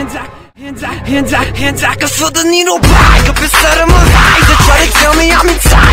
Hands up, hands up, hands up, hands up. I feel the needle back up inside of my eyes. They try to tell me I'm inside.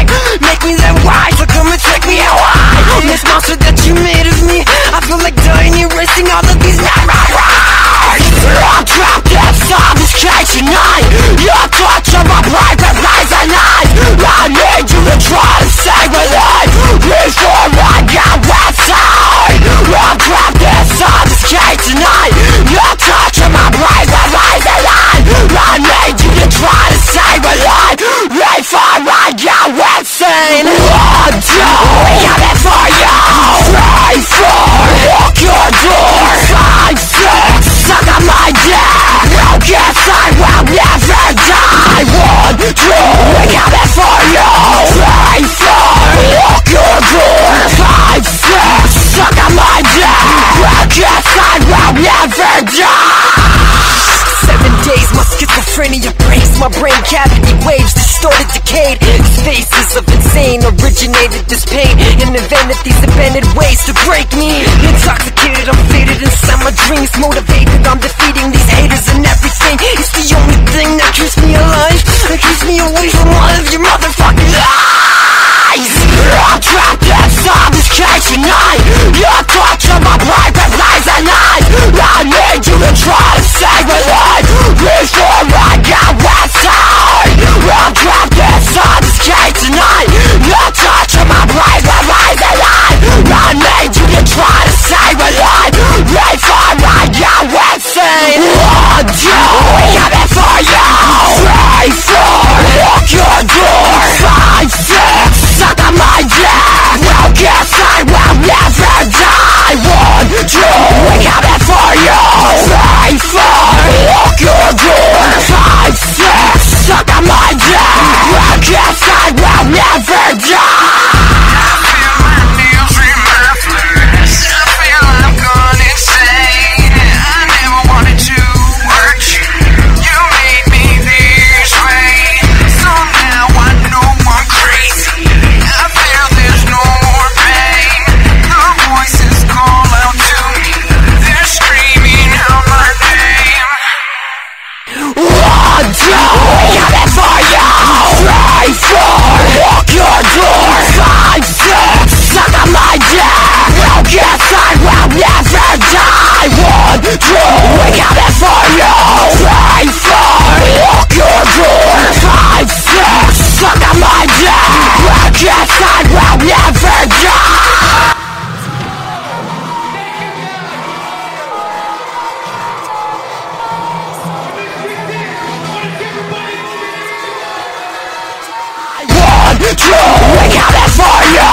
schizophrenia breaks my brain cavity waves distorted decayed. Faces of insane originated this pain. And invented these abandoned ways to break me. Intoxicated I'm faded inside my dreams motivated. I'm defeating these haters and everything. control We got it for you